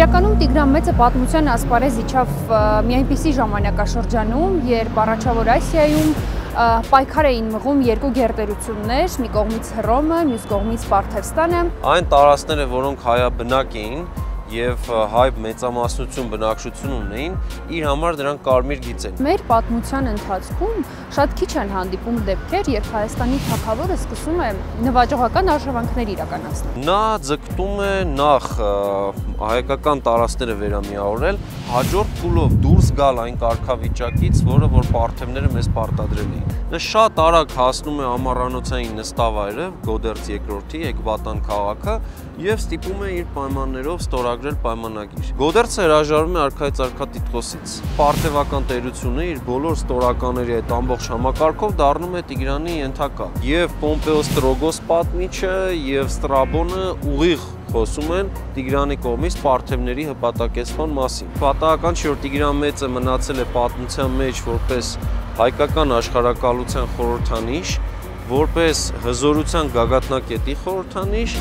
Իրականում Տիգրան Մեծը պատմության ասպարեզ իջավ մի այնպիսի ժամանակաշրջանում, երբ առաջավոր Ասիայում պայքար էին մղում երկու գերտերություններ, մի կողմից Հռոմը, մյուս կողմից Պարթևստանը։ Այն տարածքները, որոնք հայաբնակ էին, եւ հայ մեծամասնություն բնակչություն ունեին, իր համար դրանք կարմիր գիծ են։ Մեր պատմության ընթացքում շատ քիչ են հանդիպում դեպքեր, երբ Հայաստանի թագավորը սկսում է նվաճողական արժևանքներ իրականացնել։ Նա ձգտում է նախ հայկական տարածքները վերամիավորել, հաջորդ փուլով դուրս գալ այն կարգավիճակից, որը որ պարթևները մեզ պարտադրել էին։ Նա շատ արագ հասնում է ամառանոցային նստավայրը, Գոդերց երկրորդի Էկբատան քաղաքը եւ ստիպում է իր պայմաններով ստորագրել պայմանագիր։ Գոդերցը հրաժարվում է արքայից արքա տիտղոսից։ Պարթևական տերությունը իր բոլոր ստորականների այդ ամբողջ համակարգով դառնում է Տիգրանի ենթակա։ Եվ Պոմպեոս Տրոգոս պատմիչը եւ Ստրաբոնը ուղիղ խոսում են Տիգրանի կողմից Պարթևների հպատակեցման մասին։ Պատահական չէ, որ Տիգրան մեծը մնացել է պատմության մեջ որպես հայկական աշխարհակալության խորհրդանիշ, որպես հզորության գագաթնակետի խորհրդանիշ